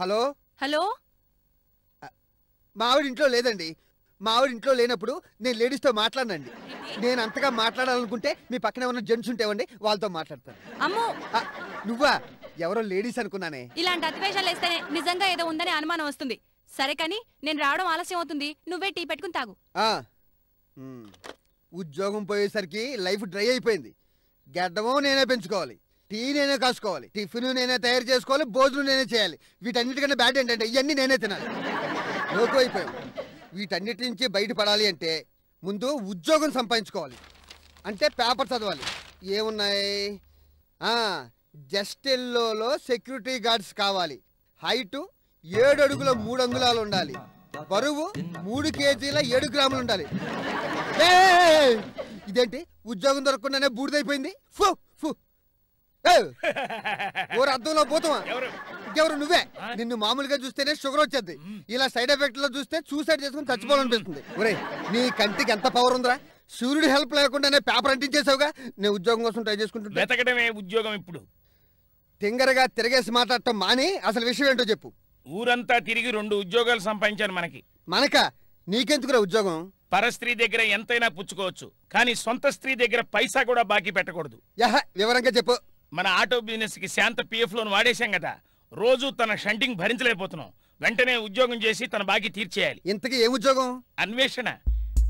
Hello? Hello? మా ఆవిడ ఇంట్లో లేదండి. మా ఆవిడ ఇంట్లో లేనప్పుడు నేను లేడీస్తో మాట్లాడనండి. నేను అంతగా మాట్లాడాలనుకుంటే మీ పక్కన ఉన్న జెంట్స్ ఉంటేవండి వాళ్ళతో మాట్లాడతాను. అమ్ము! నువ్వా? ఎవరో లేడీస్ అనుకున్నానే. ఇలాంటి అతివేషాలు వేస్తేనే నిజంగా ఏదో ఉందని అనుమానం వస్తుంది. సరే కానీ నేను రావడం ఆలస్యం అవుతుంది. నువ్వే టీ పెట్టుకుని తాగు. ఆ, ఉమ్, ఉద్యోగం పోయేసరికి లైఫ్ డ్రై అయిపోయింది. గడ్డమో నేనే పెంచుకోవాలి. టీ నేనే కాసుకోవాలి. టిఫిన్ నేనే తయారు చేసుకోవాలి భోజనం నేనే చేయాలి. వీటన్నిటికన్నా బ్యాడ్ ఏంటంటే ఇవన్నీ నేనే తినాలి. లోకు అయిపోయాం. వీటన్నిటి నుంచి బయటపడాలి అంటే ముందు ఉద్యోగం సంపాదించుకోవాలి. అంటే పేపర్ చదవాలి. ఏమున్నాయి? జస్ట్ ఎల్లోలో సెక్యూరిటీ గార్డ్స్ కావాలి. హైటు ఏడు అడుగుల మూడు అంగుళాలు ఉండాలి. బరువు మూడు కేజీల ఏడు గ్రాములు ఉండాలి. ఇదేంటి? ఉద్యోగం దొరకకుండానే బూడిదైపోయింది. ఫు ఫు. ఓరు అద్దంలో పోతావా ఇంకెవరు? నువ్వే. నిన్ను మామూలుగా చూస్తేనే షుగర్ వచ్చేది. ఇలా సైడ్ ఎఫెక్ట్లో చూస్తే సూసైడ్ చేసుకుని చచ్చిపోవాలనిపిస్తుంది ఒరే నీ కంటికి ఎంత పవర్ ఉందిరా? సూర్యుడి హెల్ప్ లేకుండానే పేపర్ అంటించేసావుగా? నేను ఉద్యోగం కోసం ట్రై వెతకడమే ఉద్యోగం ఇప్పుడు. తింగరగా తిరగేసి మాట్లాడటం మాని అసలు విషయం ఏంటో చెప్పు. ఊరంతా తిరిగి రెండు ఉద్యోగాలు సంపాదించాను మనకి. మనక? నీకెందుకురా ఉద్యోగం? పరస్త్రీ దగ్గర ఎంతైనా పుచ్చుకోవచ్చు. కానీ సొంత స్త్రీ దగ్గర పైసా కూడా బాకీ పెట్టకూడదు. యహ వివరంగా చెప్పు. మన ఆటో బిజినెస్కి శాంత పిఎఫ్ లోన్ వాడేశాం కదా. రోజు తన షంటింగ్ భరించలేకపోతున్నాం. వెంటనే ఉద్యోగం చేసి తన బాకీ తీర్చేయాలి. ఇంతకీ ఏ ఉద్యోగం? అన్వేషణ.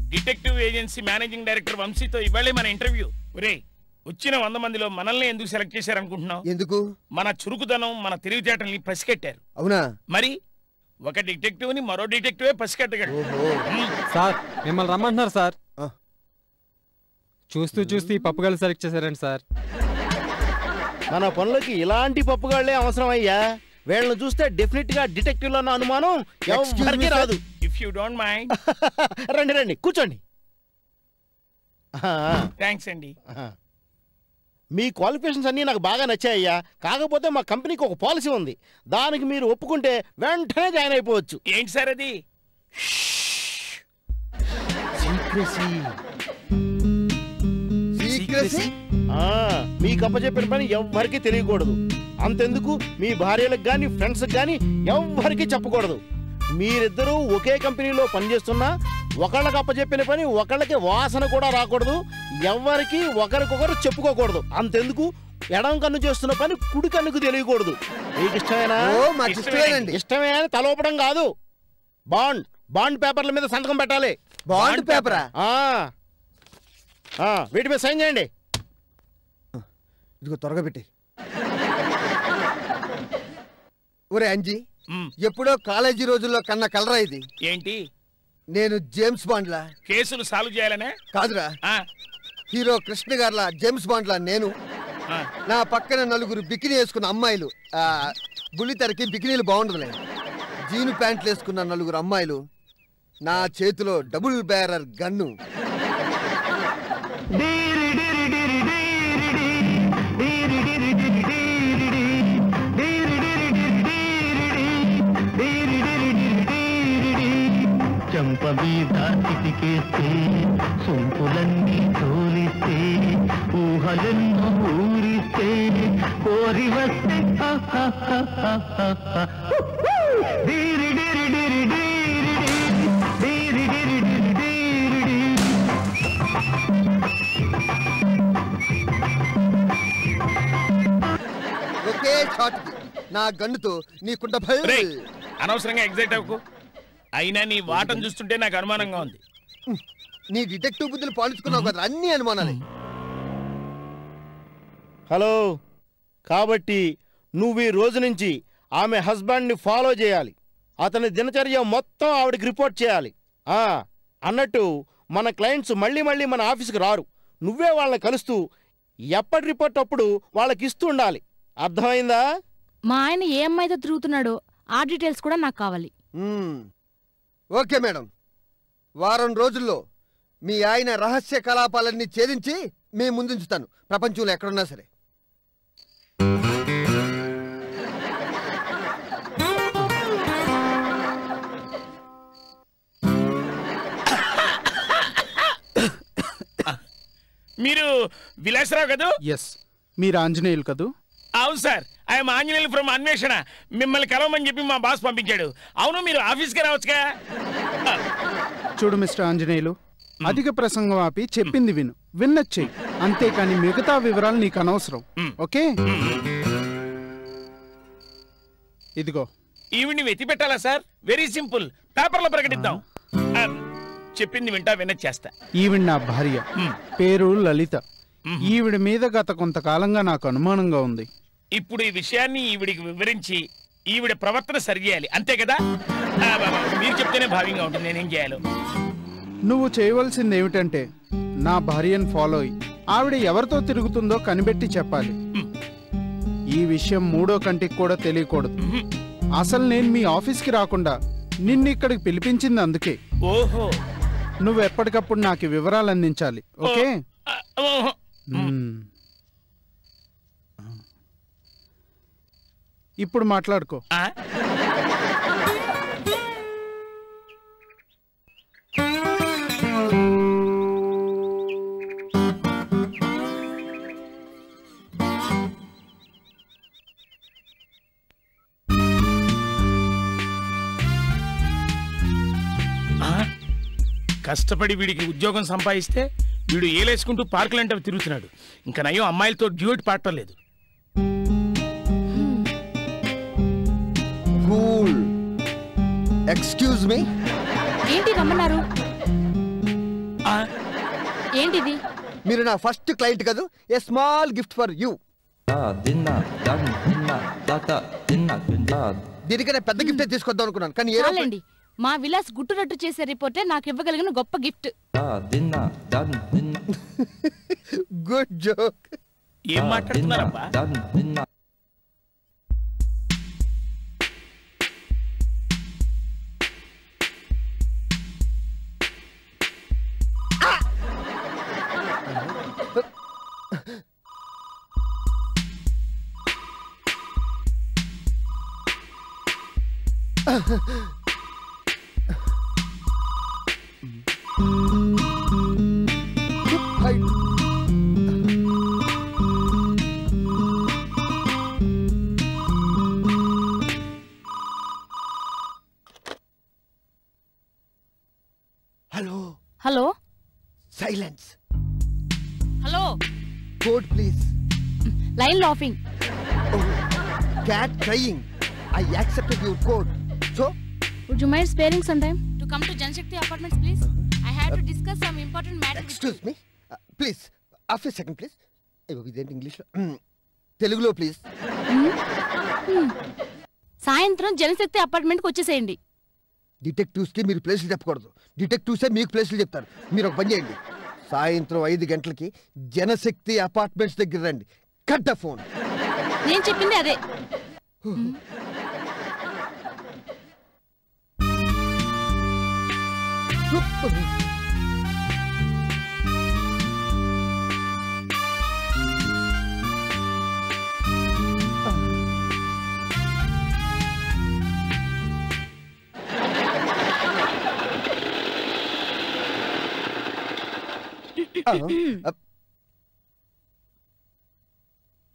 డిటెక్టివ్ ఏజెన్సీ మేనేజింగ్ డైరెక్టర్ వంశీతో ఇవ్వాలే మన ఇంటర్వ్యూ. ఒరే వచ్చిన వంద మందిలో మనల్ని ఎందుకు సెలెక్ట్ చేశారనుకుంటున్నావు? ఎందుకు? మన చురుకుదనం మన తెలివితేటల్ని పసిగట్టారు. అవునా? మరి? ఒక డిటెక్టివ్ని మరో డిటెక్టివే మ్మ్. సార్ మిమ్మల్ని రమ్మంటున్నారు సార్. చూస్తూ చూస్తూ ఈ పప్పుగాలు సెలెక్ట్ చేశారండి సార్. మన పనులకి ఇలాంటి పప్పుగాళ్ళే అవసరం అయ్యా వీళ్ళని చూస్తే డెఫినెట్గా డిటెక్టివ్లో అనుమానం ఎవరికి. రాదు. ఇఫ్ యూ డోంట్ మైండ్ రండి రండి కూర్చోండి. థ్యాంక్స్ అండి. మీ క్వాలిఫికేషన్స్ అన్నీ నాకు బాగా నచ్చాయ్యా. కాకపోతే మా కంపెనీకి ఒక పాలసీ ఉంది. దానికి మీరు ఒప్పుకుంటే వెంటనే జాయిన్ అయిపోవచ్చు. ఏంటి సార్ అది? సీక్రసీ ఆ, మీకు అప్పచెప్పిన పని ఎవ్వరికి తెలియకూడదు. అంతెందుకు మీ భార్యలకు గాని ఫ్రెండ్స్ గాని ఎవ్వరికి చెప్పకూడదు. మీరిద్దరూ ఒకే కంపెనీలో పనిచేస్తున్నా ఒకళ్ళకి అప్పచెప్పిన పని ఒకళ్ళకి వాసన కూడా రాకూడదు. ఎవ్వరికి ఒకరికొకరు చెప్పుకోకూడదు. అంతెందుకు ఎడం కన్ను చేస్తున్న పని కుడి కన్నుకు తెలియకూడదు. మీకు ఇష్టమేనా? ఇష్టమే. అని తలోపడం కాదు. బాండ్ బాండ్ పేపర్ల మీద సంతకం పెట్టాలి. బాండ్ పేపరా. వీటి మీద సైన్ చేయండి. ఇదిగో త్వరగా పెట్టి ఒరే అంజీ. ఎప్పుడో కాలేజీ రోజుల్లో కన్న కలరా ఇది? ఏంటి? నేను జేమ్స్ బాండ్లా. కేసులు సాల్వ్ చేయాలనే? కాదురా. ఆ, హీరో కృష్ణ గారిలా జేమ్స్ బాండ్లా నేను. నా పక్కన నలుగురు బికినీ వేసుకున్న అమ్మాయిలు. ఆ, బుల్లితెరకి బికినీలు బాగుండదులే. జీను ప్యాంట్లు వేసుకున్న నలుగురు అమ్మాయిలు. నా చేతిలో డబుల్ బ్యారర్ గన్ను. చెంప మీద ఇటికేస్తే సొంపులన్నీ తోలిస్తే ఊహలెన్నో ఊరిస్తే కోరి వస్తే హ, హ, హ, హ, హ, హ. డీరి డీరి డీరి డీరి డీరి డీరి డీరి డీరి డీరి ఒకే షాట్ నా గన్నుతో నీ కుండ రేయ్, అనవసరంగా ఎగ్జైట్ అవ్వకు. అయినా నీ వాటం చూస్తుంటే నాకు అనుమానంగా ఉంది. నీ డిటెక్టివ్ బుద్ధులు పాలించుకున్నావు కదా అన్ని అనుమానాలే. హలో కాబట్టి నువ్వు ఈ రోజు నుంచి ఆమె హస్బెండ్ని ఫాలో చేయాలి. అతని దినచర్య మొత్తం ఆవిడకి రిపోర్ట్ చేయాలి. ఆ అన్నట్టు మన క్లయింట్స్ మళ్ళీ మళ్ళీ మన ఆఫీస్కి రారు. నువ్వే వాళ్ళని కలుస్తూ ఎప్పటి రిపోర్ట్ అప్పుడు వాళ్ళకి ఇస్తూ ఉండాలి. అర్థమైందా? మా ఆయన ఏ అమ్మాయితో తిరుగుతున్నాడో ఆ డీటెయిల్స్ కూడా నాకు కావాలి. Okay madam. వారం రోజుల్లో మీ ఆయన రహస్య కలాపాలన్నీ ఛేదించి మీ ముందుంచుతాను. ప్రపంచంలో ఎక్కడున్నా సరే. మీరు విలాసరావు కదూ? ఎస్. మీరు ఆంజనేయులు కదూ? అవును సార్ ఐఎమ్ ఆంజనేయులు ఫ్రమ్ అన్వేషణ మిమ్మల్ని కలవమని చెప్పి మా బాస్ పంపించాడు. అవును మీరు ఆఫీస్కి రావచ్చుగా? చూడు మిస్టర్ ఆంజనేయులు అధిక ప్రసంగం ఆపి చెప్పింది విను. విన్నచ్చేయి. అంతేకాని మిగతా వివరాలు నీకు అనవసరం. ఓకే? ఇదిగో. ఈవిడ్ని వెతి పెట్టాలా సార్? Very simple. పేపర్లో ప్రకటిద్దాం. చెప్పింది వింటా వినది చేస్తా. ఈవిడ నా భార్య. పేరు లలిత. ఈవిడ మీద గత కొంతకాలంగా నాకు అనుమానంగా ఉంది. ఇప్పుడు ఈ విషయాన్ని ఈవిడికి వివరించి ఈవిడ ప్రవర్తన సరిచేయాలి అంతే కదా? మీరు చెప్తేనే భావ్యంగా ఉంటుంది. నేనేం చేయాలో? నువ్వు చేయవలసింది ఏమిటంటే నా భార్యను ఫాలో అయ్యి ఆవిడ ఎవరితో తిరుగుతుందో కనిపెట్టి చెప్పాలి. ఈ విషయం మూడో కంటికి కూడా తెలియకూడదు. అసలు నేను మీ ఆఫీస్కి రాకుండా నిన్ను ఇక్కడికి పిలిపించింది అందుకే. ఓహో. నువ్వు ఎప్పటికప్పుడు నాకు వివరాలు అందించాలి ఓకే. ఇప్పుడు మాట్లాడుకో. కష్టపడి వీడికి ఉద్యోగం సంపాదిస్తే వీడు ఏలేసుకుంటూ పార్కులంటే తిరుగుతున్నాడు. ఇంకా నయం అమ్మాయిలతో డ్యూట్ పాడటం లేదు. కూల్. ఎక్స్క్యూజ్ మీ ఏంటి రమ్మన్నారు? ఏంటిది? మీరు నా ఫస్ట్ క్లయింట్ కదూ? A small gift for you దీనికన్నా పెద్ద గిఫ్ట్ తీసుకొద్దాం అనుకున్నాను కానీ మా విలాస్ గుట్టురట్టు చేసే రిపోర్టే నాకు ఇవ్వగలిగిన గొప్ప గిఫ్ట్. Good joke. ఏం మాట్లాడుతున్నారబ్బా? dan code please line laughing cat crying I accepted your code so would you mind sparing some time to come to Janashakti apartments please I have to discuss some important matter excuse me please half second please ఇదేంటి ఇంగ్లీష్లో తెలుగులో please సాయంత్రం జనశక్తి అపార్ట్మెంట్కి వచ్చేసేయండి. డిటెక్టివ్స్కి మీరు ప్లేస్లు చెప్పకూడదు. డిటెక్టివ్సే మీకు ప్లేస్లు చెప్తారు. మీరు ఒక పని చేయండి. సాయంత్రం ఐదు గంటలకి జనశక్తి అపార్ట్మెంట్స్ దగ్గర రండి. కట్ట ఫోన్. నేను చెప్పింది అదే.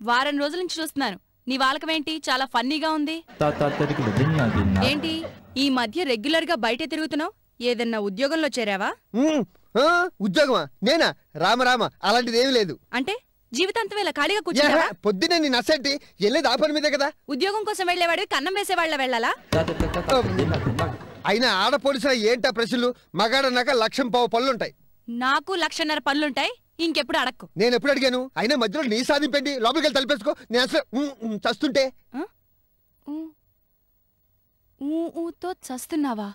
వారం రోజుల నుంచి చూస్తున్నాను నీ వాలకమేంటి చాలా ఫన్నీగా ఉంది. ఏంటి? ఈ మధ్య రెగ్యులర్గా బయట తిరుగుతున్నావు? ఏదన్నా ఉద్యోగంలో చేరావా? ఉద్యోగమా? నేనా? రామ రామ. అలాంటిది ఏమీ లేదు. అంటే జీవితాంతం ఇలా ఖాళీగా కూర్చుంటావా? యా, పొద్దున్నే నేను నసెట్టి వెళ్ళేది ఆ పని మీదే కదా. ఉద్యోగం కోసం వెళ్ళేవాడివి కన్నం వేసేవాళ్ళ వెళ్ళాలా? అయినా ఆడ పోలీసుల ఏంటా ప్రశ్నలు? మగాడన్నాక లక్షం పావు పళ్ళుంటాయి. నాకు లక్షన్నర పనులుంటాయి ఇంకెప్పుడు అడక్కు. నేను ఎప్పుడు అడిగాను? అయినా మధ్యలో నీ సాధింపండి లోపలికి వెళ్ళి తలిపేసుకో. నేను అసలు చస్తుంటే. ఊతో చస్తున్నావా?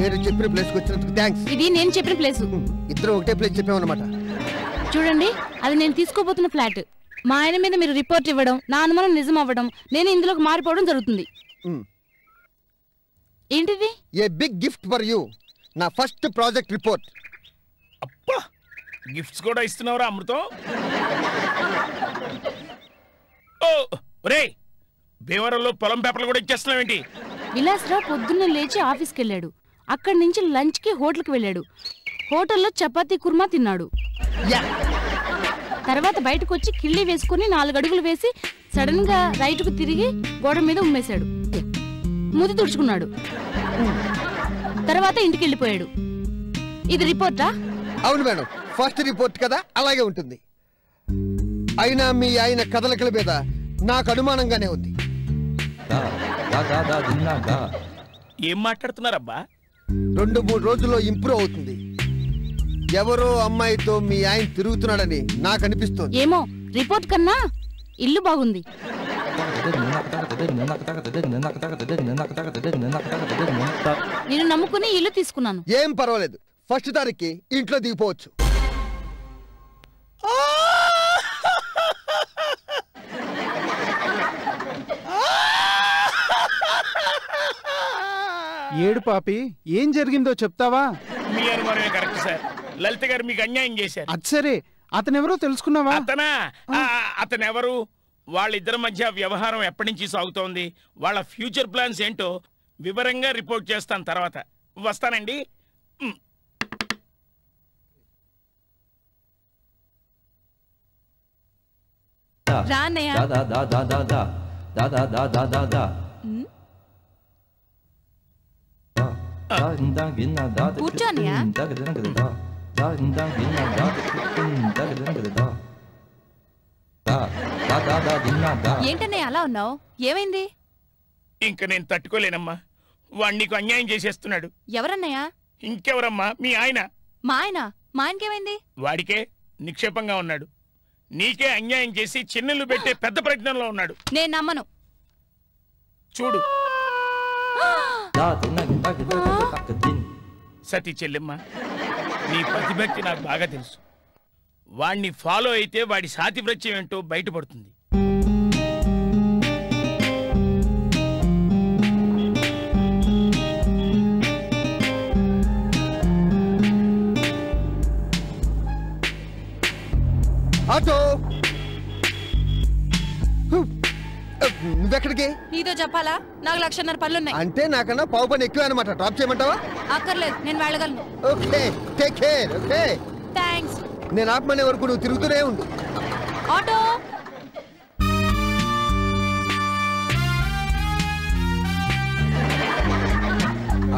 నేను చెప్పిన ప్లేస్కి వచ్చినందుకు థ్యాంక్స్ ఇది నేను చెప్పిన ప్లేస్ ఇద్దరం ఒకటే ప్లేస్ చెప్పామన్నమాట. చూడండి అది నేను తీసుకోబోతున్న ఫ్లాట్ మా ఆయన మీద మీరు రిపోర్ట్ ఇవ్వడం నా అనుమానం నిజం అవ్వడం నేను ఇందులోకి మారిపోవడం జరుగుతుంది. ఏంటిది? A big gift for you నా ఫస్ట్ ప్రాజెక్ట్ రిపోర్ట్ అప్పా! గిఫ్ట్స్ కూడా ఇస్తున్నావురా అమృతం? ఓ రే భీమవరంలో పొలం పేపర్లు కూడా ఇచ్చేస్తున్నావేంటి? విలాస్రావు పొద్దున్నే లేచి ఆఫీస్కి వెళ్ళాడు. అక్కడి నుంచి లంచ్కి హోటల్కి వెళ్ళాడు. హోటల్లో చపాతీ కుర్మా తిన్నాడు. యా. తర్వాత బయటకు వచ్చి కిళ్ళి వేసుకుని నాలుగు అడుగులు వేసి సడన్గా రైట్కు తిరిగి గోడ మీద ఉమ్మేశాడు. ముది తుడుచుకున్నాడు. తర్వాత ఇంటికి వెళ్ళిపోయాడు ఇది రిపోర్టా? అవును మేడం. ఫస్ట్ రిపోర్ట్ కదా అలాగే ఉంటుంది. అయినా మీ ఆయన కదలికల మీద నాకు అనుమానంగానే ఉంది. ఏం మాట్లాడుతున్నారబ్బా? రెండు మూడు రోజుల్లో ఇంప్రూవ్ అవుతుంది. ఎవరో అమ్మాయితో మీ ఆయన తిరుగుతున్నాడని నాకు అనిపిస్తోంది. ఏమో రిపోర్ట్ కన్నా ఇల్లు బాగుంది. నేను నమ్ముకుని ఇల్లు తీసుకున్నాను. ఏం పర్వాలేదు. ఫస్ట్ తారీఖుకి ఇంట్లో దిగిపోవచ్చు. ఏడు పాపి ఏం జరిగిందో చెప్తావా? మీ అనుమానమే కరెక్ట్ సార్. లలిత గారు మీకు అన్యాయం చేశారు. అది సరే. అతనెవరో తెలుసుకున్నావా? అతనా? ఆ, అతను ఎవరు వాళ్ళిద్దరి మధ్య వ్యవహారం ఎప్పటి నుంచి సాగుతోంది? వాళ్ళ ఫ్యూచర్ ప్లాన్స్ ఏంటో వివరంగా రిపోర్ట్ చేస్తాను తర్వాత. వస్తానండి. రా అన్నయ్య. da. Da da da da da da. Da. Da da ginna da da. కూర్చో అన్నయ్య. Da da da da da. Da da ginna da da. Da da da da da. Da da da da ginna da. ఏంటన్నయ్య అలా ఉన్నావు ఏమైంది ఇంక నేను తట్టుకోలేనమ్మా వాడు నీకు అన్యాయం చేసేస్తున్నాడు ఎవరన్నయ్య ఇంకెవరమ్మా మీ ఆయన మా ఆయన మా ఆయనకేమైంది వాడికే నిక్షేపంగా ఉన్నాడు నీకే అన్యాయం చేసి చిన్నెలు పెట్టే పెద్ద ప్రయత్నంలో ఉన్నాడు నేను నమ్మను చూడు సతీ చెల్లెమ్మ నీ ప్రతిభక్తి నాకు బాగా తెలుసు. వాణ్ణి ఫాలో అయితే వాడి సాతివ్రత్యం ఏంటో బయటపడుతుంది. ఆటో! నువ్వెక్కడికి? నీతో చెప్పాలా? నాకు లక్షన్నర పనులున్నాయి. అంటే నాకన్నా పావు పని ఎక్కువ అనమాట డ్రాప్ చేయమంటావా? అక్కర్లేదు నేను వెళ్ళగలను. Okay take care okay. Thanks నేను ఆపమనే వరకు నువ్వు తిరుగుతూనే ఉండు. ఆటో!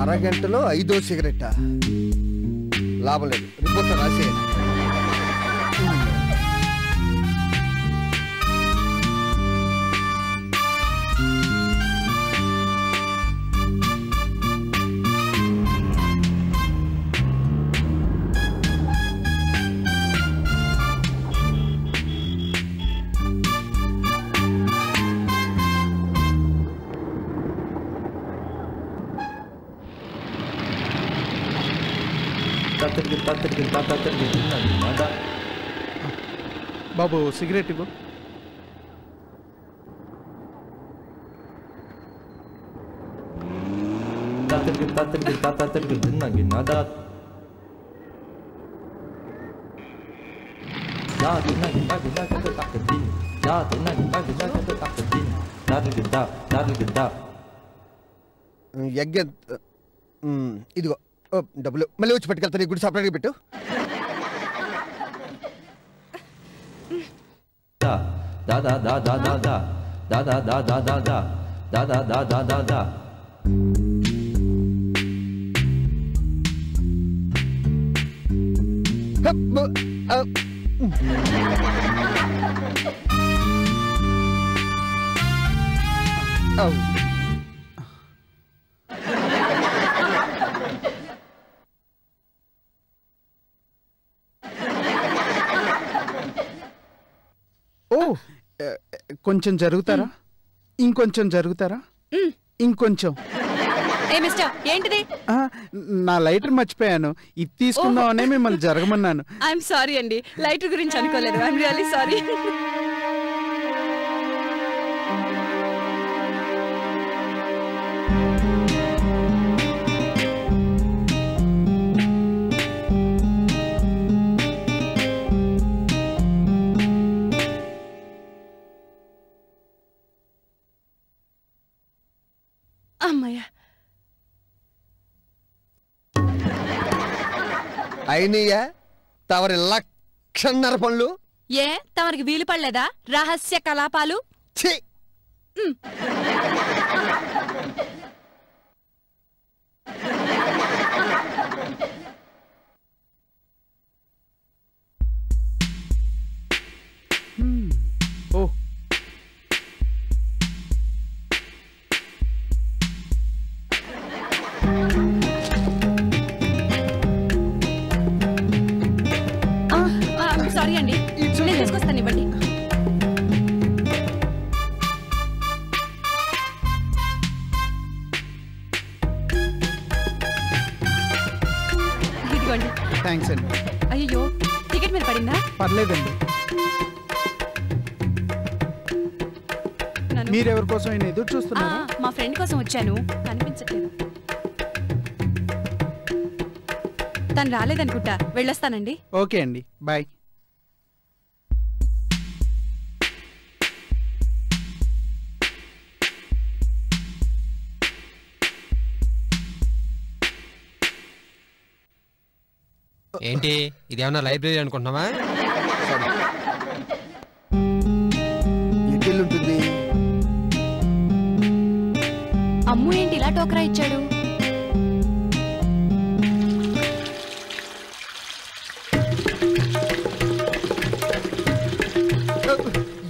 అరగంటలో ఐదో సిగరెట్ లాభం లేదు. Report రాసేయండి da. ఎగ్ ఎంత- మ్, ఇదిగో డబ్బులు. మళ్ళీ వచ్చి పట్టుకెళ్తాను. గుడి సపరేట్గా పెట్టు. Da da da da da da da. Da da da da da da. Da da da da da da. కొంచెం జరుగుతారా? ఇంకొంచెం జరుగుతారా? ఇంకొంచెం. ఏ మిస్టర్ ఏంటిది? నా లైటర్ మర్చిపోయాను. ఇది తీసుకుందామనే మిమ్మల్ని జరగమన్నాను. ఐఎమ్ సారీ అండి. లైటర్ గురించి అనుకోలేదు. ఐఎమ్ రియల్లీ సారీ అయినయ్యా? తవరి లక్షన్నర పనులు ఏ తమరికి వీలు పడలేదా? రహస్య కలాపాలు? ఛీ! మీరెవరి కోసం ఆయన ఎదురు ఆ, చూస్తున్నారా మా ఫ్రెండ్ కోసం వచ్చాను. కనిపించట్లేదు. తను రాలేదనుకుంటా. వెళ్ళొస్తానండి. ఓకే అండి. బాయ్. ఏంటి? ఇదేమన్నా లైబ్రరీ అనుకుంటున్నావా? టోకరా ఇచ్చాడు.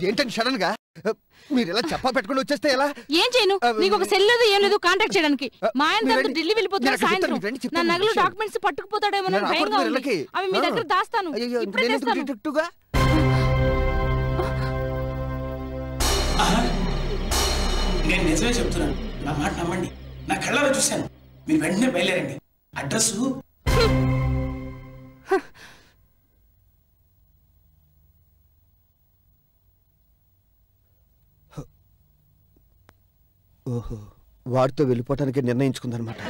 ఏంటండి సడన్గా? మీరు ఇలా చెప్పా పెట్టుకుని వచ్చేస్తే ఎలా? ఏం చేయను? నీకు ఒక సెల్ లేదు ఏం లేదు కాంటాక్ట్ చేయడానికి. మా ఆయన. ఢిల్లీ వెళ్ళిపోతున్నారు నేను అక్కడ సాయంత్రం. నా నగలు. డాక్యుమెంట్స్ పట్టుకుపోతాడేమో భయంగా ఉంది. వీళ్ళకి. అవి మీ. దగ్గర దాస్తాను? నేను నిజమే చెప్తున్నాను. నా మాట నమ్మండి. నా కళ్ళలో చూశాను మీరు వెంటనే బయలుదేరండి అడ్రస్ ఓహో వాడితో వెళ్ళిపోవటానికి నిర్ణయించుకుందనమాట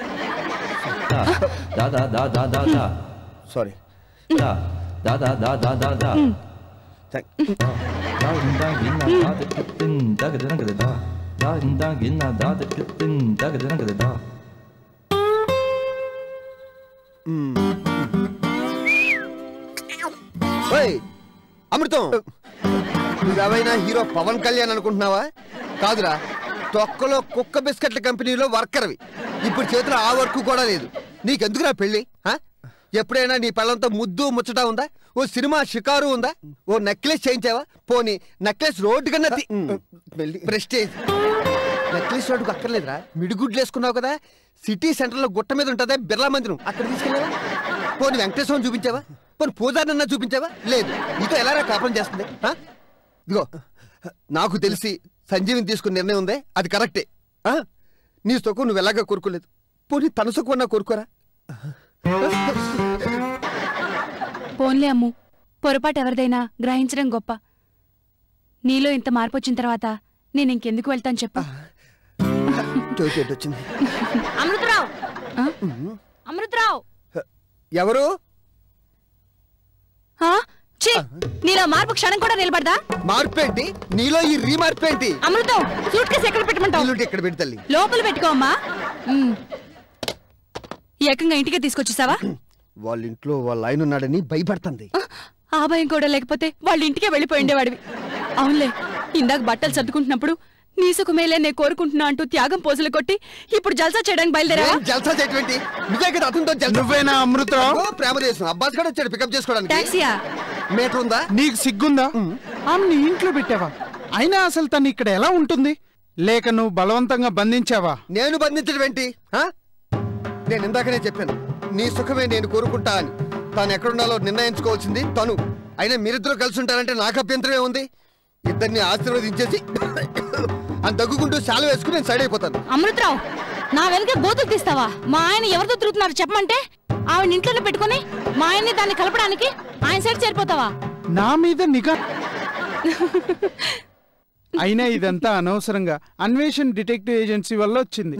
da da da sorry da da da da da da thank da da da Amrutham! నువ్వేమైనా హీరో పవన్ కళ్యాణ్ అనుకుంటున్నావా? కాదురా తొక్కలో కుక్క బిస్కెట్ల కంపెనీలో వర్కర్వి. ఇప్పుడు చేతిలో ఆ వర్క్ కూడా లేదు. నీకెందుకురా పెళ్ళి? ఎప్పుడైనా నీ పెళ్ళంతో ముద్దు ముచ్చట ఉందా? ఓ సినిమా షికారు ఉందా? ఓ నెక్లెస్ చేయించావా? పోనీ నెక్లెస్ రోడ్డు కన్నా ప్రెస్టేజ్. నెక్లెస్ రోడ్డుకు అక్కర్లేదురా. మిడిగుడ్లు వేసుకున్నావు కదా సిటీ సెంటర్లో గుట్ట మీద ఉంటుందా బిర్లా మందిరం. అక్కడ తీసుకెళ్ళావా? పోనీ వెంకటేశ్వరం చూపించావా? పోనీ పూజారన్న చూపించావా? లేదు. నీతో ఎలారా కాపురం చేస్తుంది? ఇదిగో నాకు తెలిసి సంజీవిని తీసుకున్న నిర్ణయం ఉందే. అది కరెక్టే. ఆ? నీ సుఖం నువ్వు ఎలాగా కోరుకోలేదు. పోనీ తన సుఖం అన్నా కోరుకోరా? పోన్లే అమ్ము. పొరపాటు ఎవరిదైనా గ్రహించడం గొప్ప. నీలో ఇంత మార్పు వచ్చిన తర్వాత నేను ఇంకెందుకు వెళ్తాను చెప్పు. చోటు వచ్చింది? అమృతరావు? అమృతరావు! ఎవరు! నీలో మార్పు క్షణం కూడా నిలబడదా? మార్పు ఏంటి నీలో ఈ రీమార్పు ఏంటి అమృతం సూట్ కేసు ఎక్కడ పెట్టమంటావు? ఇక్కడ పెట్టి తల్లి? లోపల పెట్టుకో అమ్మా. ఉమ్. ఏకంగా ఇంటికే తీసుకొచ్చేసావా? వాళ్ళ ఇంట్లో వాళ్ళ ఆయన ఉన్నాడని భయపడుతుంది. ఆ భయం కూడా లేకపోతే వాళ్ళ ఇంటికే వెళ్ళిపోయి ఉండేవాడివి. అవునులే ఇందాక బట్టలు సర్దుకుంటున్నప్పుడు నీ సుఖమేలే నేను కోరుకుంటున్నా అంటూ త్యాగం పోజులు కొట్టి ఇప్పుడు జల్సా చేయడానికి బయలుదేరావా? ఏం జల్సా చేయటువంటి నువ్వే కదా అతనితో నువ్వేనా అమృతరావు? ఓ, ప్రేమ దేశం అబ్బాస్ కూడా వచ్చాడు పికప్ చేసుకోవడానికి. టాక్సీయా? మీటర్ ఉందా నీకు సిగ్గుందా? ఆమె నీ ఇంట్లో పెట్టావా? అయినా అసలు తను ఇక్కడ ఎలా ఉంటుంది? లేక నువ్వు బలవంతంగా బంధించావా? నేను బంధించడం ఏంటి? ఆ? నేను ఇందాకనే చెప్పాను. నీ సుఖమే నేను కోరుకుంటా అని. తాను ఎక్కడుండాలో నిర్ణయించుకోవాల్సింది తను. అయినా మీరిద్దరూ కలిసి ఉంటారంటే నాకు అభ్యంతరమే ఉంది. ఇద్దరిని ఆశీర్వదించేసి అని దగ్గుకుంటూ శాల వేసుకుని నేను సైడ్ అయిపోతాను. అమృతరావు నా వెనక గోతులు తీస్తావా? మా ఆయన ఎవరితో తిరుగుతున్నారు చెప్పమంటే ఆవిడ ఇంట్లోనే పెట్టుకొని మా ఆయన్ని దాన్ని కలపడానికి ఆయన సైడ్ చేరిపోతావా? నా మీద నిఘా అయినా ఇదంతా అనవసరంగా అన్వేషణ్ డిటెక్టివ్ ఏజెన్సీ వల్ల వచ్చింది.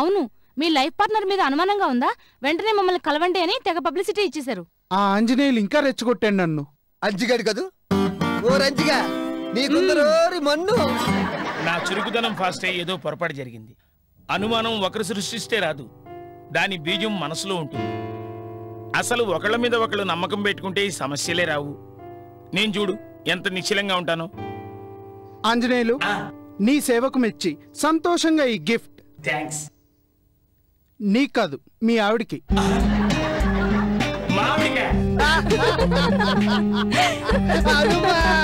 అవును మీ లైఫ్ పార్ట్నర్ మీద అనుమానంగా ఉందా? వెంటనే మమ్మల్ని కలవండి అని తెగ పబ్లిసిటీ ఇచ్చేశారు. ఆ ఆంజనేయులు ఇంకా రెచ్చగొట్టాడు నన్ను. అంజిగాడు కదూ? ఓ రంజిగా నీకుందరోరి మన్ను. నా చురుకుదనం ఫాస్ట్ అయ్యి ఏదో పొరపాటు జరిగింది. అనుమానం ఒకరు సృష్టిస్తే రాదు. దాని బీజం మనసులో ఉంటుంది. అసలు ఒకళ్ళ మీద ఒకళ్ళు నమ్మకం పెట్టుకుంటే ఈ సమస్యలే రావు. నేను చూడు ఎంత నిశ్చలంగా ఉంటాను. ఆంజనేయులు నీ సేవకు మెచ్చి సంతోషంగా ఈ గిఫ్ట్. థ్యాంక్స్. నీకు కాదు మీ ఆవిడికి. మామిడికాయ